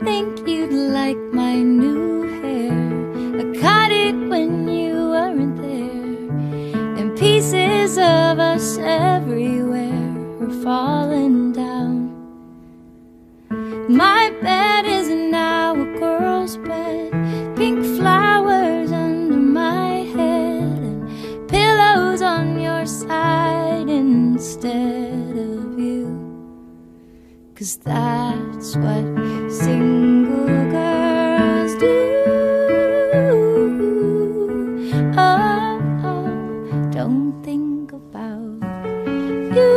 think you'd like my new hair. I caught it when you weren't there, and pieces of us everywhere were falling down. My bed is now a girl's bed, pink flowers under my head, and pillows on your side instead of you. Cause that's what single girls do. Oh, oh, don't think about you.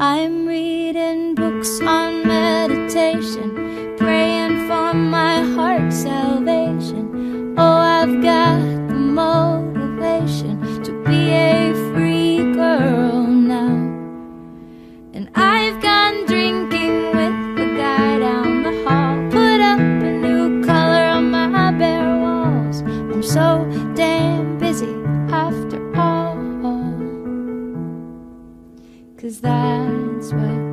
I'm reading books on meditation, after all. Cause that's what